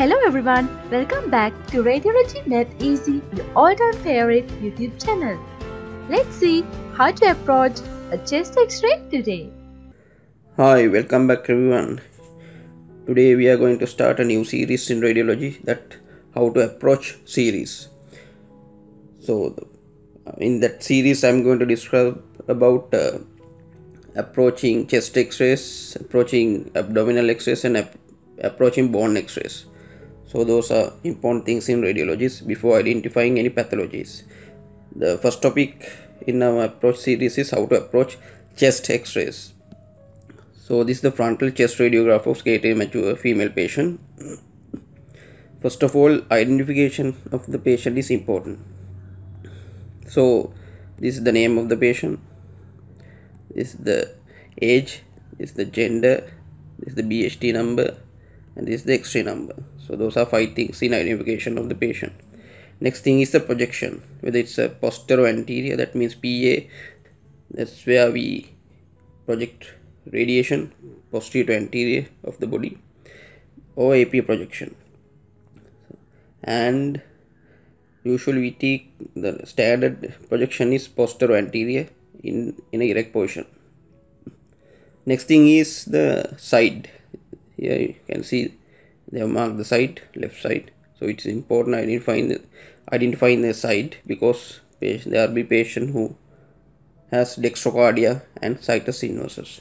Hello everyone, welcome back to Radiology Made Easy, your all-time favorite YouTube channel. Let's see how to approach a chest X-ray today. Hi, welcome back everyone. Today we are going to start a new series in radiology that how to approach series. So in that series I'm going to describe about uh, approaching chest x-rays, approaching abdominal x-rays and ap- approaching bone x-rays. So those are important things in radiologies before identifying any pathologies. The first topic in our approach series is how to approach chest x-rays. So this is the frontal chest radiograph of skeletally mature female patient. First of all, identification of the patient is important. So this is the name of the patient. This is the age. This is the gender. This is the BHT number, and this is the X-ray number. So those are five things in identification of the patient. Next thing is the projection, whether it's a posterior or anterior. That means PA. That's where we project radiation posterior to anterior of the body, or AP projection. And usually we take the standard projection is posterior anterior in in a erect position next thing is the side here you can see they have marked the side left side. So it's important identifying the identifying the side because there will be patient who has dextrocardia and inversus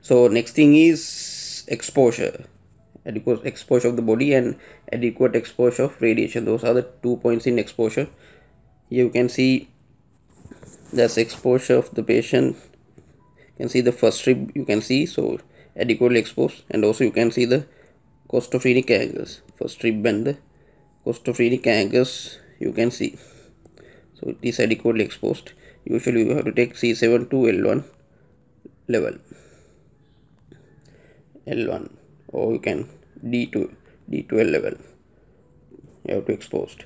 so next thing is exposure. Adequate exposure of the body and adequate exposure of radiation. Those are the two points in exposure. Here you can see there's exposure of the patient. You can see the first rib you can see. So adequately exposed. And also you can see the costophrenic angles. First rib and the costophrenic angles you can see. So it is adequately exposed. Usually you have to take c7 to l1 level. L1 or you can d2 d12 level. You have to exposed.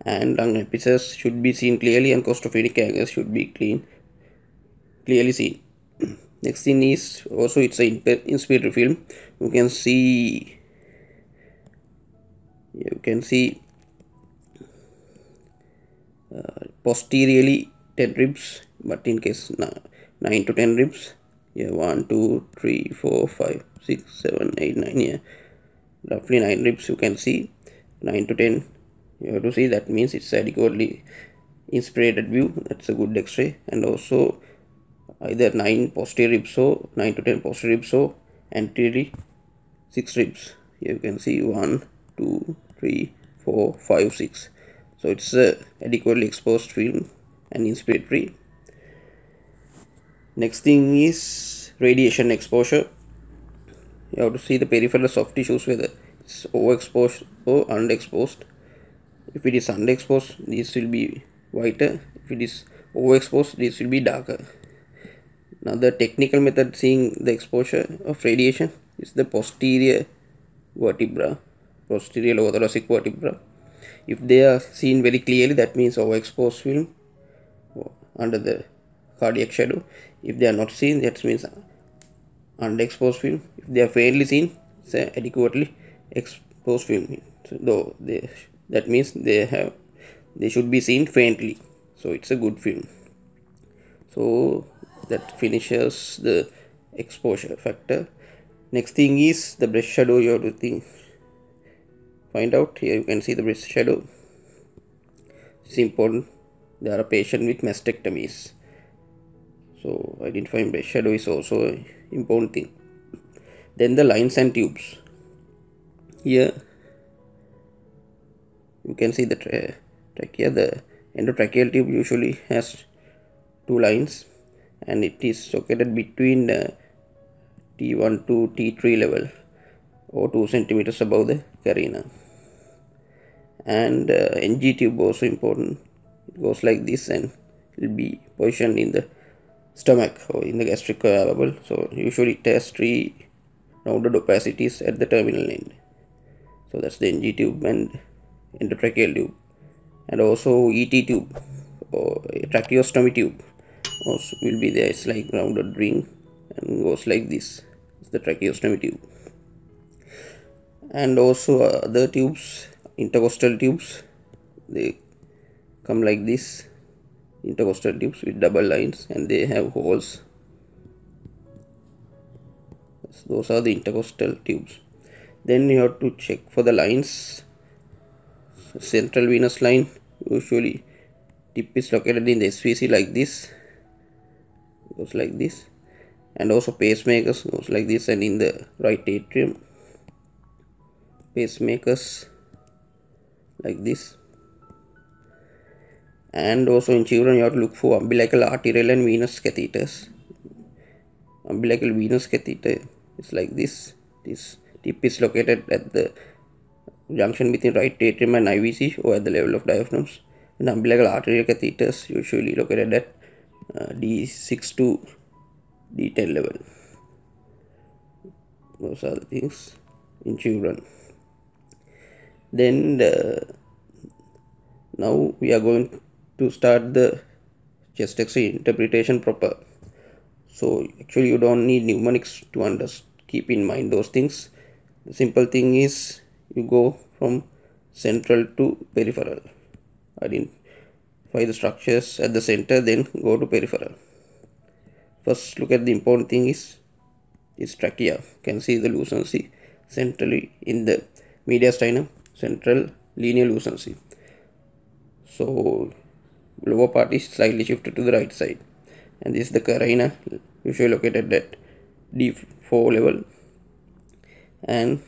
And lung apices should be seen clearly and costophrenic angles should be clean clearly seen next thing is also it's a inspiratory film. You can see you can see uh, posteriorly 10 ribs but in case 9 to 10 ribs. Yeah 1 2 3 4 5 6 7 8 9 yeah. Roughly 9 ribs you can see 9 to 10 you have to see that means it's adequately inspirated view. That's a good x-ray. And also either 9 posterior ribs so 9 to 10 posterior ribs so anteriorly 6 ribs. Here you can see 1 2 3 4 5 6 so it's a adequately exposed film and inspiratory. Next thing is radiation exposure. You have to see the peripheral soft tissues whether it's overexposed or underexposed. If it is underexposed this will be whiter. If it is overexposed this will be darker now the technical method seeing the exposure of radiation is the posterior vertebra posterior lower thoracic vertebra. If they are seen very clearly that means overexposed film under the cardiac shadow. If they are not seen that means underexposed film. If they are faintly seen say adequately exposed film. So though they that means they have they should be seen faintly. So it's a good film. So that finishes the exposure factor. Next thing is the breast shadow. You have to think find out. Here you can see the breast shadow. It's important. There are a patient with mastectomies. So identifying breast shadow is also an important thing. Then the lines and tubes. Here you can see the tra- trachea. The endotracheal tube usually has two lines and it is located between the T1 to T3 level or 2 centimeters above the carina. And uh, NG tube also important. It goes like this and will be positioned in the stomach or in the gastric bubble so usually has three rounded opacities at the terminal end. So that's the NG tube and endotracheal tube. And also ET tube or tracheostomy tube also will be there. It's like rounded ring and goes like this. It's the tracheostomy tube. And also uh, other tubes intercostal tubes they come like this. Intercostal tubes with double lines and they have holes. Those are the intercostal tubes. Then you have to check for the lines. Central venous line usually tip is located in the SVC like this goes like this. And also pacemakers goes like this. And in the right atrium pacemakers like this. And also in children you have to look for umbilical arterial and venous catheters. Umbilical venous catheter is like this. This tip is located at the junction between right atrium and IVC or at the level of diaphragms. And umbilical arterial catheters usually located at uh, D6 to D10 level those are the things in children. Then the, now we are going to start the chest x-ray interpretation proper. So actually you don't need mnemonics to understand keep in mind those things. The simple thing is you go from central to peripheral identify the structures at the center then go to peripheral. First look at the important thing is its trachea. You can see the lucency centrally in the mediastinum central linear lucency. So lower part is slightly shifted to the right side. And this is the carina usually located at D4 level. And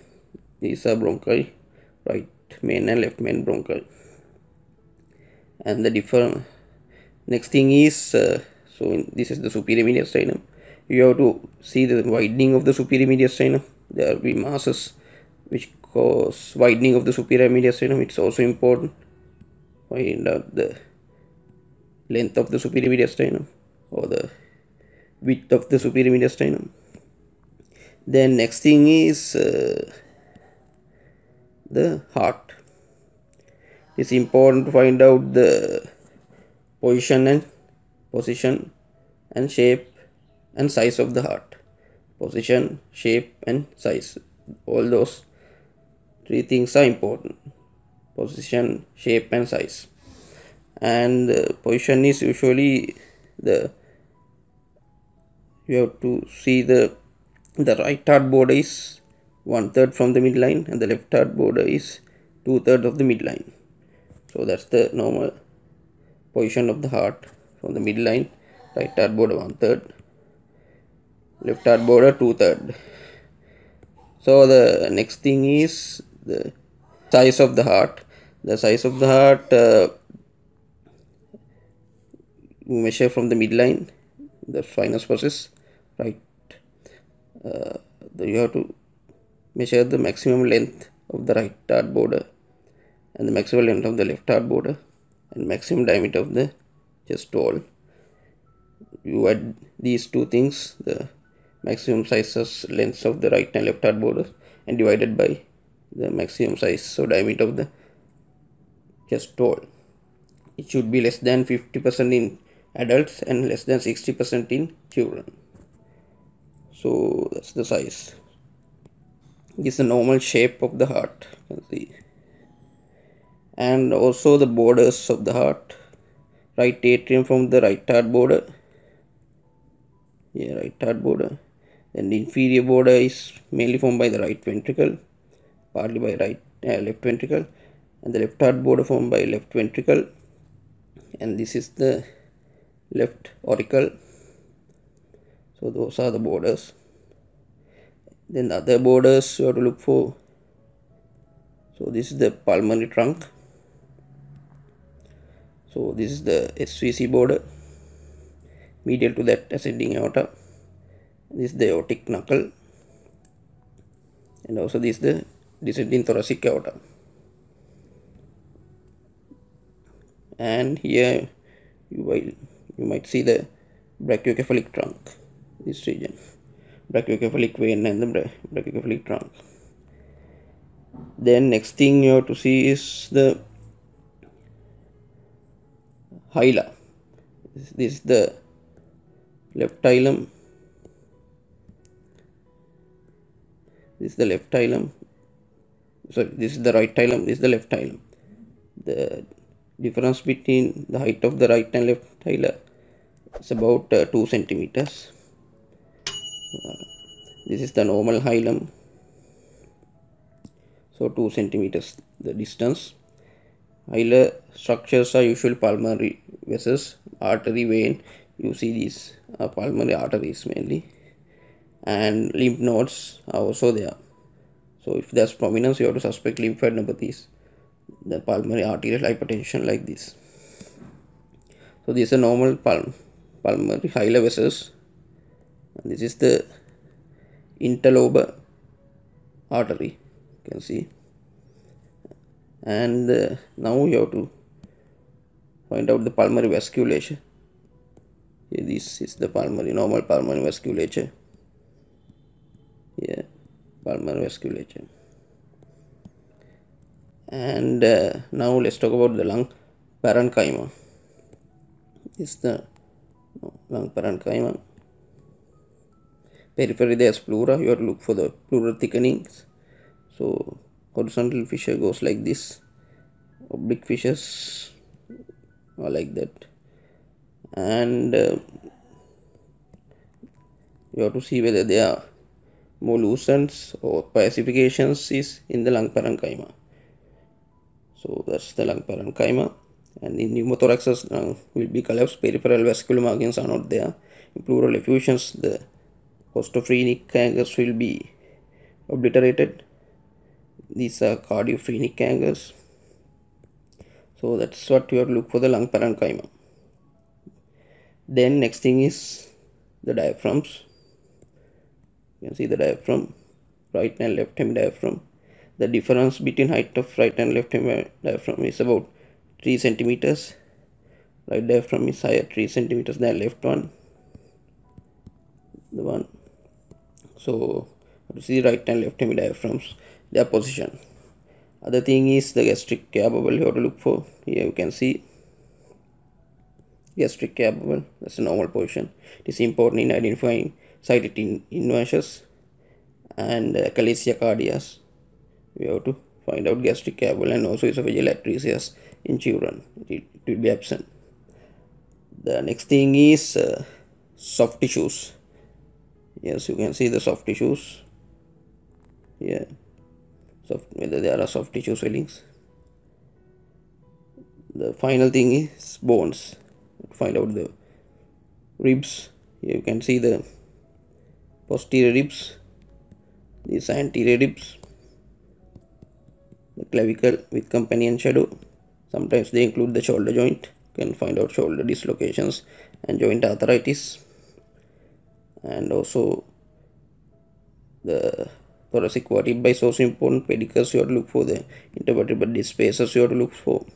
these are bronchi right main and left main bronchi and the different next thing is uh, so in, this is the superior mediastinum you have to see the widening of the superior mediastinum there will be masses which cause widening of the superior mediastinum it's also important. Find out the length of the superior mediastinum or the width of the superior mediastinum then next thing is uh, the heart it's important to find out the position and position and shape and size of the heart. Position shape and size. All those three things are important. Position shape and size. And the position is usually the you have to see the the right heart border is one third from the midline and the left heart border is two thirds of the midline so that's the normal position of the heart from the midline. Right heart border one third. Left heart border two third. So the next thing is the size of the heart. The size of the heart uh, measure from the midline the spinous process right? Uh, you have to measure the maximum length of the right heart border and the maximum length of the left heart border and maximum diameter of the chest wall. You add these two things the maximum sizes lengths of the right and left heart border and divided by the maximum size so diameter of the chest wall. It should be less than 50% in adults and less than 60% in children. So that's the size. This is the normal shape of the heart. Can see and also the borders of the heart. Right atrium from the right heart border. Yeah right heart border. Then the inferior border is mainly formed by the right ventricle partly by right uh, left ventricle and the left heart border formed by left ventricle. And this is the left auricle. So those are the borders. Then the other borders you have to look for. So this is the pulmonary trunk so this is the SVC border medial to that ascending aorta. This is the aortic knuckle. And also this is the descending thoracic aorta. And here you will you might see the brachiocephalic trunk. This region. Brachiocephalic vein and the bra- brachiocephalic trunk. Then next thing you have to see is the hila. This, is the left hilum. This is the left hilum. Sorry this is the right hilum. This is the left hilum. The difference between the height of the right and left hilar is about uh, 2 centimeters. Uh, this is the normal hilum. So 2 centimeters the distance hilar structures are usually pulmonary vessels artery vein you see these are pulmonary arteries mainly and lymph nodes are also there. So if there's prominence you have to suspect lymphadenopathies the pulmonary arterial hypertension like this. So this is a normal pul pulmonary hilar vessels. And this is the interlobar artery you can see and uh, now we have to find out the pulmonary vasculature. Here this is the pulmonary normal pulmonary vasculature. Yeah pulmonary vasculature. And uh, now let's talk about the lung parenchyma. Is the lung parenchyma. Periphery there's pleura. You have to look for the pleural thickenings. So horizontal fissure goes like this oblique fissures are like that. And uh, you have to see whether there are molutions or pacifications is in the lung parenchyma. So that's the lung parenchyma. And in pneumothorax's lung will be collapsed peripheral vascular margins are not there. In pleural effusions the costophrenic angles will be obliterated these are cardiophrenic angles. So that's what you have to look for the lung parenchyma. Then next thing is the diaphragms. You can see the diaphragm right and left hemi diaphragm. The difference between height of right and left hemi diaphragm is about 3 centimeters. Right diaphragm is higher 3 centimeters than left one. The one. So to see right and left hemi diaphragms their position. Other thing is the gastric air bubble you have to look for. Here you can see. Gastric air bubble that's a normal position. It is important in identifying sited in inversions and uh, calicia cardias. We have to find out gastric air bubble and also esophageal atresia in children. It, it will be absent. The next thing is uh, soft tissues. Yes you can see the soft tissues. Here soft whether there are soft tissue swellings. The final thing is bones. Find out the ribs. Here you can see the posterior ribs these anterior ribs the clavicle with companion shadow. Sometimes they include the shoulder joint. You can find out shoulder dislocations and joint arthritis. And also the thoracic vertebrae is also important pedicles you have to look for the intervertebral disc spaces you have to look for.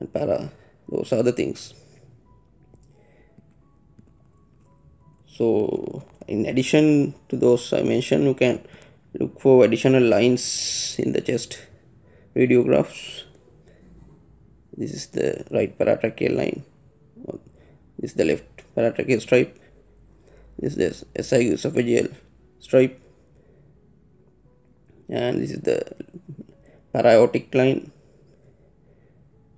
And para those are the things. So in addition to those i mentioned you can look for additional lines in the chest. Radiographs. This is the right paratracheal line. This is the left paratracheal stripe. This is the esophageal stripe and this is the para-aortic line.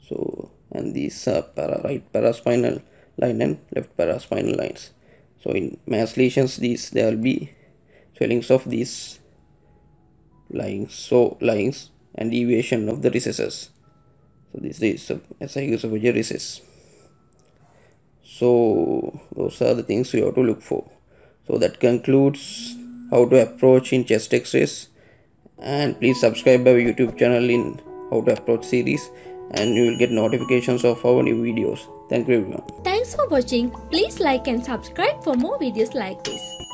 So and these are para right paraspinal line and left paraspinal lines. So in mass lesions these there will be swellings of these lines. So lines and deviation of the recesses. So this is esophageal recess. So those are the things you have to look for. So that concludes how to approach in chest x-rays and please subscribe our youtube channel in how to approach series and you will get notifications of our new videos thank you everyone Thanks for watching. Please like and subscribe for more videos like this.